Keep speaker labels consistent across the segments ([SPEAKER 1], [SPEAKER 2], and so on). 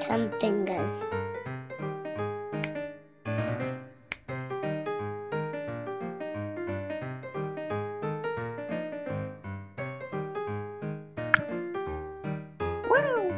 [SPEAKER 1] ten fingers.
[SPEAKER 2] Woo!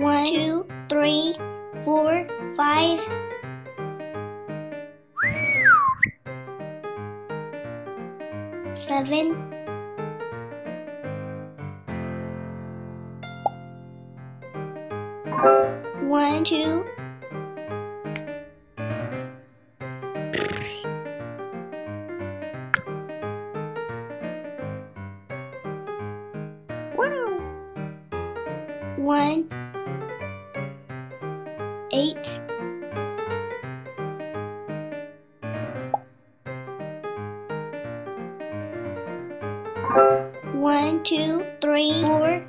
[SPEAKER 1] One, two, three, four, five. Seven. One, two.
[SPEAKER 2] Woo!
[SPEAKER 1] One. Eight. One, two, three, four.